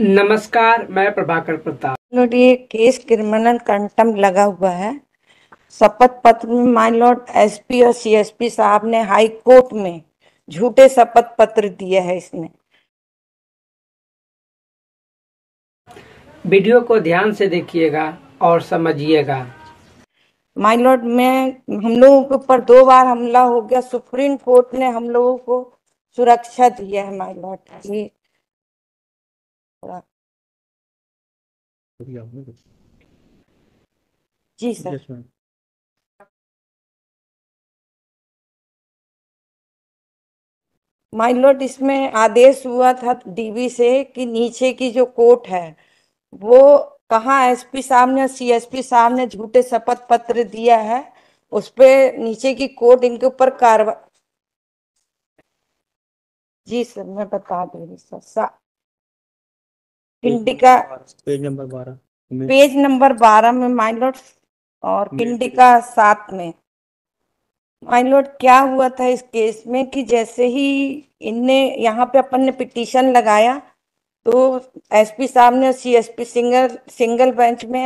नमस्कार मैं प्रभाकर प्रताप। लॉर्ड ये केस क्रिमिनल कंटम लगा हुआ है। शपथ पत्र में माय लॉर्ड एसपी और सीएसपी साहब ने हाई कोर्ट में झूठे शपथ पत्र दिए है इसमें वीडियो को ध्यान से देखिएगा और समझिएगा। माय लॉर्ड में हम लोगों के ऊपर दो बार हमला हो गया। सुप्रीम कोर्ट ने हम लोगों को सुरक्षा दिया है माय लॉर्ड। ये थोड़ा- जी सर। लॉर्ड इसमें आदेश हुआ था डीबी से कि नीचे की जो कोर्ट है वो कहाँ एसपी साहब ने सीएसपी साहब ने झूठे शपथ पत्र दिया है उस पे नीचे की कोर्ट इनके ऊपर कार्रवाई जी सर मैं बता दे रही सर सा- इंडिका पेज नंबर बारह। पेज नंबर बारह में माय और पिंडिका सात में। माय क्या हुआ था इस केस में कि जैसे ही इनने यहाँ पे अपन ने पिटीशन लगाया तो एसपी साहब ने सीएसपी सिंगल सिंगल बेंच में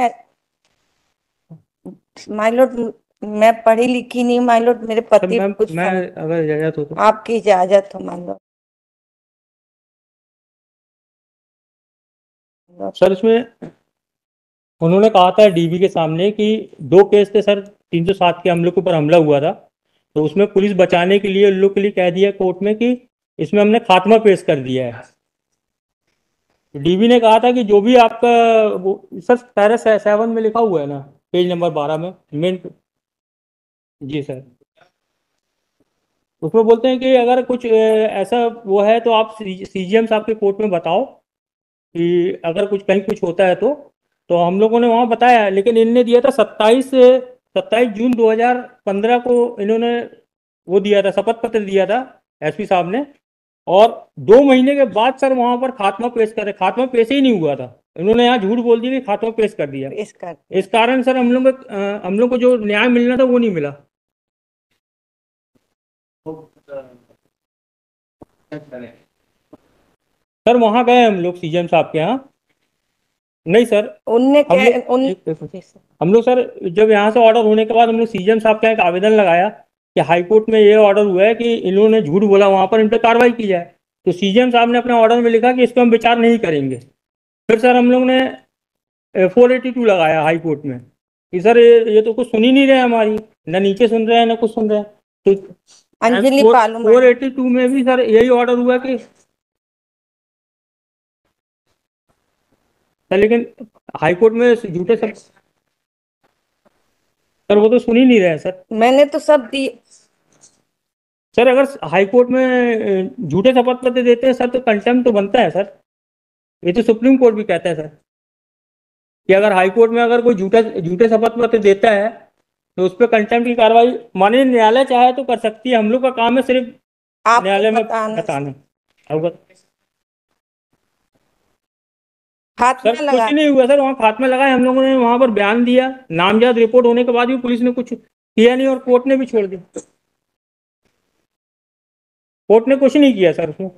लॉर्ड मैं पढ़ी लिखी नहीं लॉर्ड मेरे पति मैं मैं अगर इजाज़त हो तो आपकी इजाज़त हो माय सर, इसमें उन्होंने कहा था डीबी के सामने कि दो केस थे सर 307 के हमलों के ऊपर हमला हुआ था। तो उसमें पुलिस बचाने के लिए उन लोग के लिए कह दिया कोर्ट में कि इसमें हमने खात्मा पेश कर दिया है। डीबी ने कहा था कि जो भी आपका वो, सर, पैरा से- सेवन में लिखा हुआ है ना, पेज नंबर बारह में, मेन जी सर। उसमें बोलते हैं कि अगर कुछ ऐसा वो है तो आप सीजीएम साहब के कोर्ट में बताओ। कि अगर कुछ कहीं कुछ होता है तो तो हम लोगों ने वहाँ बताया लेकिन इनने दिया था सत्ताईस सत्ताईस जून 2015 को इन्होंने वो दिया था शपथ पत्र दिया था एसपी साहब ने और दो महीने के बाद सर वहाँ पर खात्मा पेश करे खात्मा पेश ही नहीं हुआ था। इन्होंने यहाँ झूठ बोल दिया कि खात्मा पेश कर दिया। इस कर इस कारण सर हम लोग हम लोग को जो न्याय मिलना था वो नहीं मिला। सर वहाँ गए हम लोग सीजीएम साहब के यहाँ। नहीं सर उनने हम लोग- उन हम लोग सर जब यहाँ से ऑर्डर होने के बाद हम लोग सीजीएम साहब के यहाँ एक आवेदन लगाया कि हाई कोर्ट में ये ऑर्डर हुआ है कि इन्होंने झूठ बोला वहाँ पर इन पर कार्रवाई की जाए। तो सीजीएम साहब ने अपने ऑर्डर में लिखा कि इसको हम विचार नहीं करेंगे। फिर सर हम लोग ने फोर एटी टू लगाया हाई कोर्ट में। कि सर ये ये तो कुछ सुन ही नहीं रहे हमारी। न नीचे सुन रहे हैं न कुछ सुन रहे हैं। तो अंजलि फोर एटी टू में भी सर यही ऑर्डर हुआ कि सर लेकिन हाई कोर्ट में झूठे सब सर वो तो सुन ही नहीं रहे सर। मैंने तो सब दी। सर अगर हाई कोर्ट में झूठे शपथ पत्र देते हैं सर तो कंटेम तो बनता है सर। ये तो सुप्रीम कोर्ट भी कहता है सर कि अगर हाई कोर्ट में अगर कोई झूठा झूठे शपथ पत्र देता है तो उस पर कंटेम्प्ट की कार्रवाई माननीय न्यायालय चाहे तो कर सकती है। हम लोग का काम है सिर्फ़ न्यायालय में बताना। सर कुछ नहीं हुआ सर वहाँ खात्मा लगाए हम लोगों ने वहाँ पर बयान दिया। नामजद रिपोर्ट होने के बाद भी पुलिस ने कुछ किया नहीं और कोर्ट ने भी छोड़ दिया। कोर्ट ने कुछ नहीं किया सर उसमें।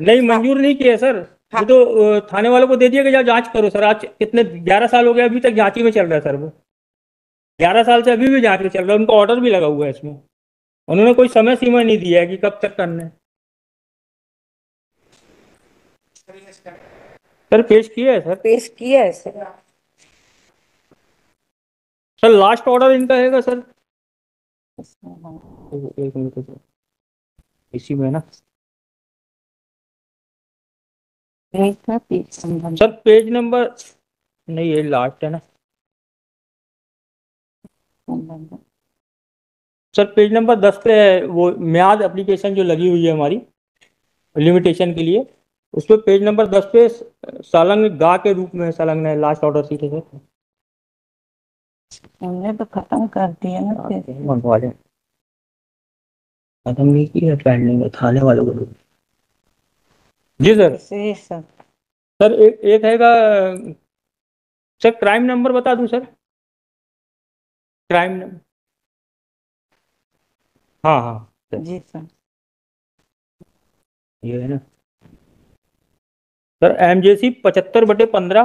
नहीं मंजूर नहीं किया सर। वो तो थाने वालों को दे दिया कि जाओ जाँच करो सर। आज कितने ग्यारह साल हो गए अभी तक जाँच ही में चल रहा है सर वो। ग्यारह साल से अभी भी जाँच में चल रहा है उनका ऑर्डर भी लगा हुआ है इसमें। उन्होंने कोई समय सीमा नहीं दिया है कि कब तक करना है। सर पेश किया है सर? पेश किया है सर। सर लास्ट ऑर्डर इनका है सर? एक मिनट रुको। इसी में ना? है नंबर। सर पेज नंबर नहीं ये लास्ट है ना? सर पेज नंबर दस पे है वो म्याद एप्लीकेशन जो लगी हुई है हमारी लिमिटेशन के लिए। उस पर पेज नंबर दस पे सलंग गा के रूप में सलंग ने लास्ट ऑर्डर सीट है हमने तो खत्म कर दिया ना मंगवा लें खत्म नहीं किया पेंडिंग है थाने वालों को। जी सर जी सर सर एक एक हैगा सर क्राइम नंबर बता दूँ सर क्राइम नंबर हाँ हाँ जी सर ये है ना। सर एमजेसी पचहत्तर बटे पंद्रह।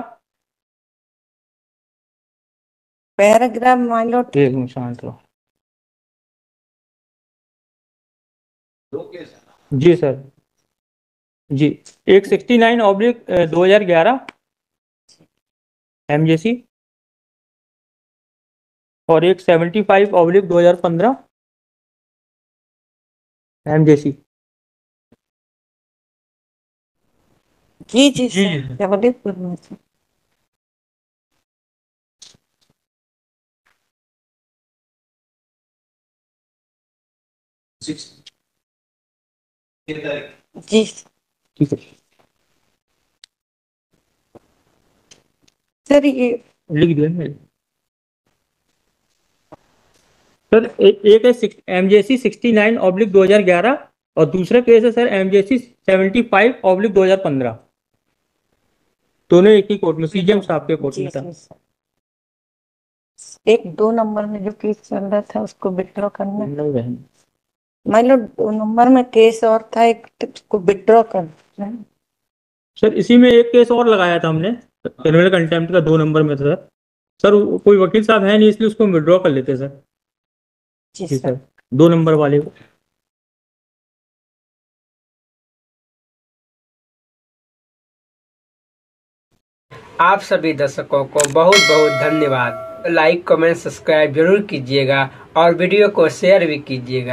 पैराग्राफ एक मिनट शांत रहो। जी सर। जी एक सिक्सटी नाइन ऑब्लिक दो हज़ार ग्यारह। एमजेसी और एक सेवेंटी फाइव ऑब्लिक दो हज़ार पंद्रह। एमजेसी जी जी जी, सर जी। जबलपुर में से जी ठीक है सर ये लिख दिया सर एक है M J C sixty nine oblique दो हज़ार ग्यारह और दूसरा केस है sir M J C seventy five oblique दो हज़ार पंद्रह। दोनों एक ही कोर्ट में सीजीएम साहब के कोर्ट में था। एक दो नंबर में जो केस चल रहा था उसको विड्रॉ करना। मान लो दो नंबर में केस और था एक उसको विड्रॉ करना। सर इसी में एक केस और लगाया था हमने क्रिमिनल कंटेम्प्ट का दो नंबर में था सर। सर कोई वकील साहब है नहीं इसलिए उसको विड्रॉ कर लेते सर। जी सर। दो नंबर वाले को। आप सभी दर्शकों को बहुत बहुत धन्यवाद। लाइक कमेंट सब्सक्राइब ज़रूर कीजिएगा और वीडियो को शेयर भी कीजिएगा।